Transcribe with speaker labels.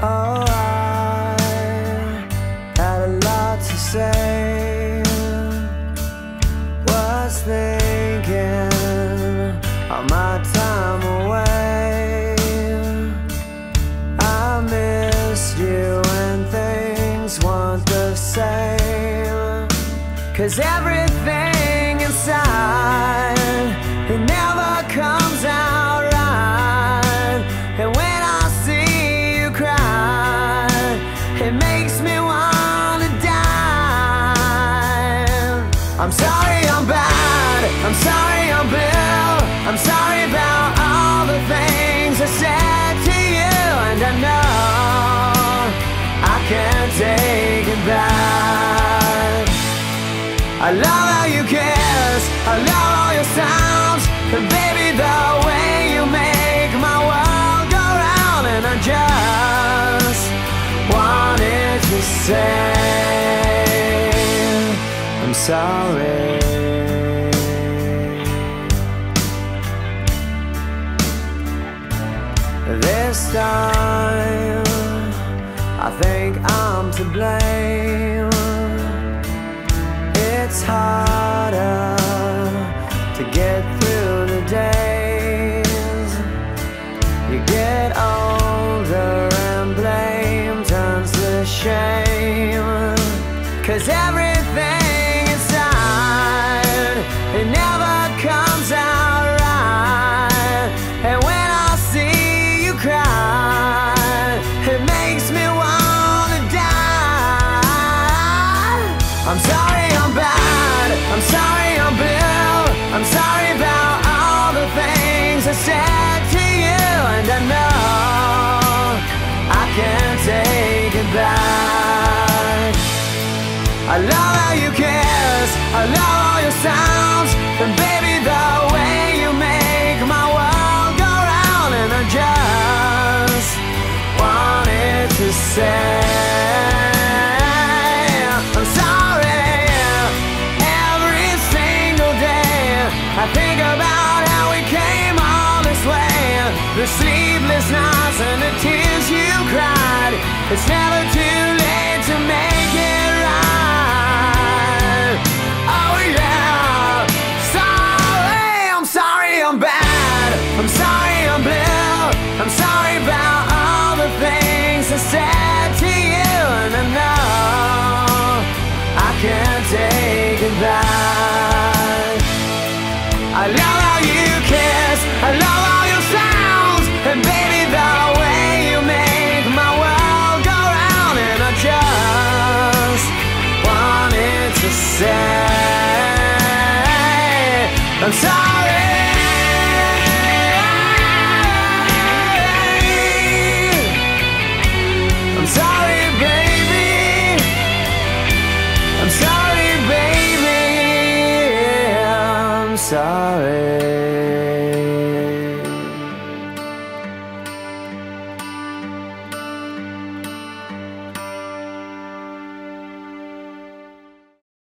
Speaker 1: Oh, I had a lot to say. Was thinking all my time away. I miss you when things weren't the same. Cause everything. I'm sorry I'm bad, I'm sorry I'm blue, I'm sorry about all the things I said to you, and I know I can't take it back. I love how you kiss, I love all your sounds, and baby the way you make my world go round, and I just wanted to say I'm sorry. This time, I think I'm to blame. It's harder to get through the days. You get older and blame turns to shame. Cause everything love how you kiss, I love all your sounds, and baby the way you make my world go round, and I just wanted to say I'm sorry. Every single day I think about how we came all this way, the sleepless nights and the tears you cried. It's I'm bad. I'm sorry I'm blue. I'm sorry about all the things I said to you, and I know I can't take it back. I love how you kiss. I love all your sounds, and baby the way you make my world go round, and I just wanted to say I'm sorry. Sorry.